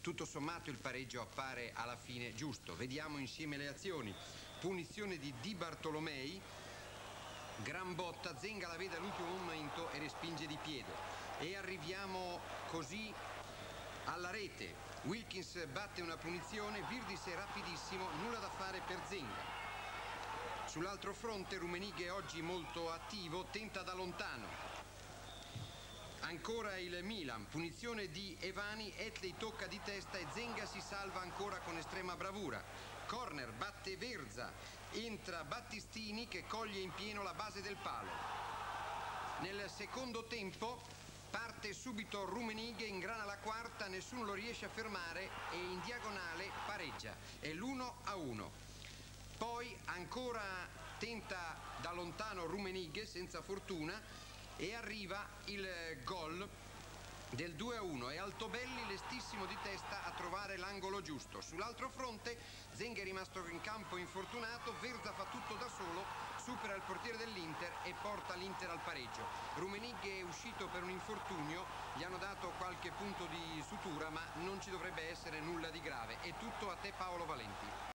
Tutto sommato il pareggio appare alla fine giusto. Vediamo insieme le azioni. Punizione di Di Bartolomei, gran botta, Zenga la vede all'ultimo momento e respinge di piede. E arriviamo così alla rete. Wilkins batte una punizione, Virdis è rapidissimo, nulla da fare per Zenga. Sull'altro fronte Rumenighe oggi molto attivo, tenta da lontano. Ancora il Milan, punizione di Evani, Etley tocca di testa e Zenga si salva ancora con estrema bravura. Corner, batte Verza, entra Battistini che coglie in pieno la base del palo. Nel secondo tempo parte subito Rumenighe, ingrana la quarta, nessuno lo riesce a fermare e in diagonale pareggia. È l'1 a 1. Poi ancora tenta da lontano Rumenighe senza fortuna e arriva il gol del 2 a 1 e Altobelli lestissimo di testa a trovare l'angolo giusto. Sull'altro fronte Zenga è rimasto in campo infortunato, Verza fa tutto da solo, supera il portiere dell'Inter e porta l'Inter al pareggio. Rumenighe è uscito per un infortunio, gli hanno dato qualche punto di sutura ma non ci dovrebbe essere nulla di grave. È tutto a te Paolo Valenti.